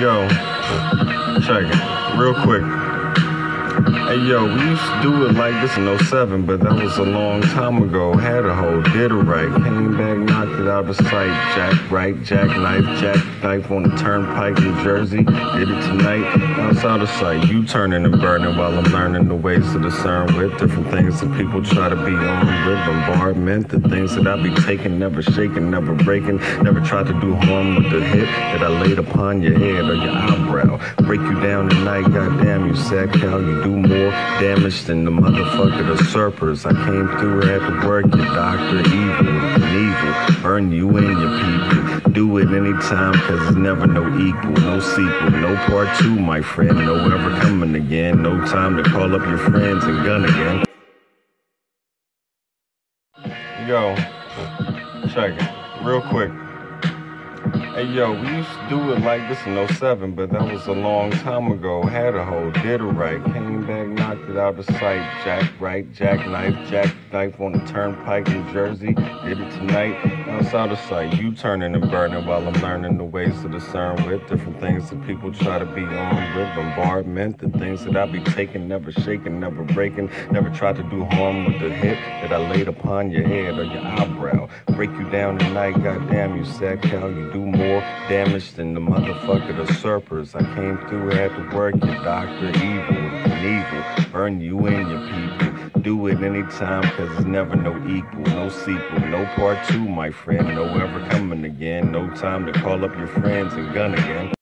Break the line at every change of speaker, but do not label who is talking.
Yo, check it. Real quick. Hey yo, we used to do it like this in 07, but that was a long time ago. Had a hoe, did it right, came back, knocked it out of sight. Jack right, jack knife, jack knife on the turnpike, New Jersey. Did it tonight, outside of sight. You turning and burning while I'm learning the ways to discern with different things that people try to be on with. Bombardment, the things that I be taking, never shaking, never breaking. Never tried to do harm with the hit that I laid upon your head or your eyebrow. Break you down tonight, goddamn, you sack cow, you do more damage than the motherfucker the usurpers. I came through, had to work your doctor, evil, evil. Burn you and your people. Do it anytime, cause it's never no equal, no sequel, no part two, my friend. No ever coming again. No time to call up your friends and gun again. Yo, check it. Real quick. Hey yo, we used to do it like this in 07, but that was a long time ago. Had a hoe, did it right, came back, knocked it out of sight. Jack right, jack knife, jack knife on the turnpike, New Jersey. Did it tonight, outside of sight. You turning and burning while I'm learning the ways to discern with different things that people try to be on with. Bombardment, the things that I be taking, never shaking, never breaking. Never tried to do harm with the hit that I laid upon your head or your eyebrow. Break you down tonight, goddamn, you sack cow, you do more damage than the motherfucker the usurpers. I came through, had to work your doctor, evil, evil. Burn you and your people. Do it anytime, cause it's never no equal, no sequel, no part two, my friend. No ever coming again. No time to call up your friends and gun again.